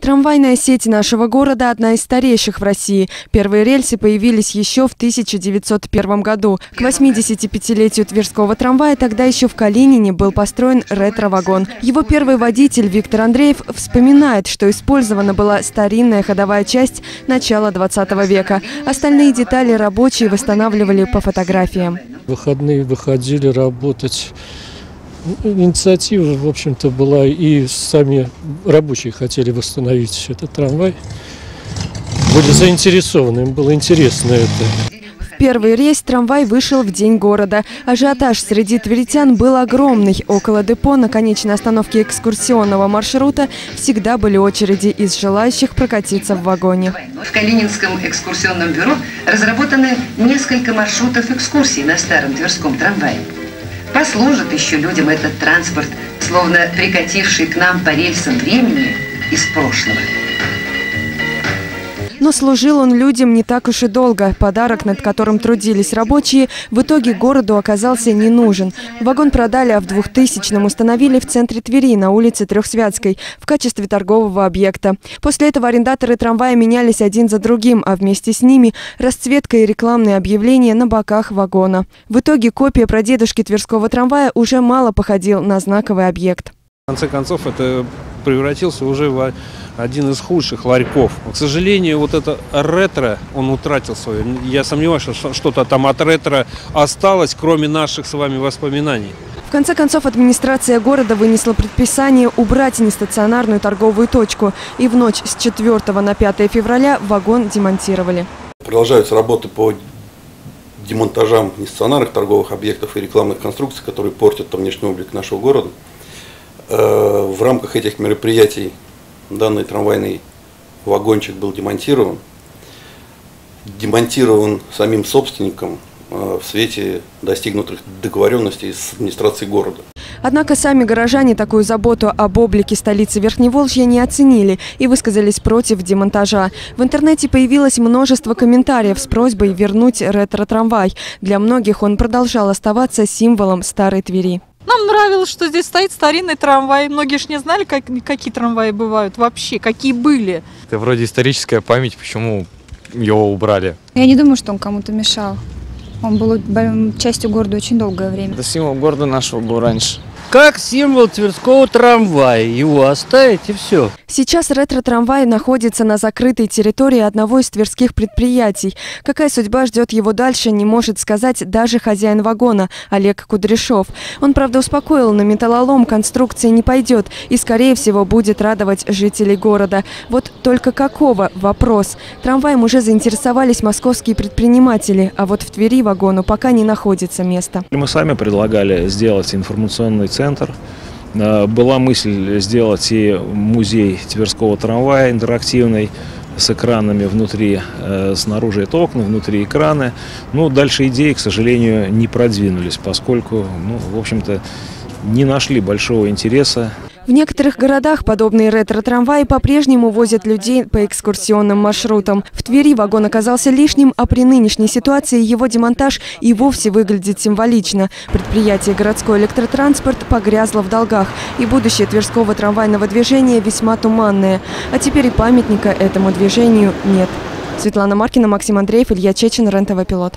Трамвайная сеть нашего города – одна из старейших в России. Первые рельсы появились еще в 1901 году. К 85-летию Тверского трамвая тогда еще в Калинине был построен ретро-вагон. Его первый водитель Виктор Андреев вспоминает, что использована была старинная ходовая часть начала 20 века. Остальные детали рабочие восстанавливали по фотографиям. В выходные выходили работать Инициатива, в общем-то, была и сами рабочие хотели восстановить этот трамвай. Были заинтересованы, им было интересно это. В первый рейс трамвай вышел в День города. Ажиотаж среди тверитян был огромный. Около депо на конечной остановке экскурсионного маршрута всегда были очереди из желающих прокатиться в вагоне. В Калининском экскурсионном бюро разработаны несколько маршрутов экскурсий на старом Тверском трамвае. Послужит еще людям этот транспорт, словно прикативший к нам по рельсам времени из прошлого. Но служил он людям не так уж и долго. Подарок, над которым трудились рабочие, в итоге городу оказался не нужен. Вагон продали, а в 2000-м установили в центре Твери на улице Трехсвятской в качестве торгового объекта. После этого арендаторы трамвая менялись один за другим, а вместе с ними расцветка и рекламные объявления на боках вагона. В итоге копия прадедушки Тверского трамвая уже мало походил на знаковый объект. В конце концов, это превратился уже в один из худших ларьков. К сожалению, вот это ретро, он утратил свое. Я сомневаюсь, что что-то там от ретро осталось, кроме наших с вами воспоминаний. В конце концов, администрация города вынесла предписание убрать нестационарную торговую точку. И в ночь с 4 на 5 февраля вагон демонтировали. Продолжаются работы по демонтажам нестационарных торговых объектов и рекламных конструкций, которые портят внешний облик нашего города. Э, в рамках этих мероприятий данный трамвайный вагончик был демонтирован. Демонтирован самим собственником э, в свете достигнутых договоренностей с администрацией города. Однако сами горожане такую заботу об облике столицы Верхневолжья не оценили и высказались против демонтажа. В интернете появилось множество комментариев с просьбой вернуть ретро-трамвай. Для многих он продолжал оставаться символом старой Твери. Нам нравилось, что здесь стоит старинный трамвай. Многие же не знали, как, какие трамваи бывают вообще, какие были. Это вроде историческая память, почему его убрали. Я не думаю, что он кому-то мешал. Он был частью города очень долгое время. Это символ города нашего был раньше как символ Тверского трамвая. Его оставить и все. Сейчас ретро-трамвай находится на закрытой территории одного из тверских предприятий. Какая судьба ждет его дальше, не может сказать даже хозяин вагона Олег Кудряшов. Он, правда, успокоил, на металлолом конструкции не пойдет и, скорее всего, будет радовать жителей города. Вот только какого? Вопрос. Трамваем уже заинтересовались московские предприниматели, а вот в Твери вагону пока не находится места. Мы сами предлагали сделать информационный центр центр. Э, была мысль сделать и музей Тверского трамвая интерактивный с экранами внутри, э, снаружи это окна, внутри экраны. Но дальше идеи, к сожалению, не продвинулись, поскольку, ну, в общем-то, не нашли большого интереса в некоторых городах подобные ретро-трамваи по-прежнему возят людей по экскурсионным маршрутам. В Твери вагон оказался лишним, а при нынешней ситуации его демонтаж и вовсе выглядит символично. Предприятие «Городской электротранспорт» погрязло в долгах, и будущее Тверского трамвайного движения весьма туманное. А теперь и памятника этому движению нет. Светлана Маркина, Максим Андреев, Илья Чечин, РЕН-ТВ «Пилот».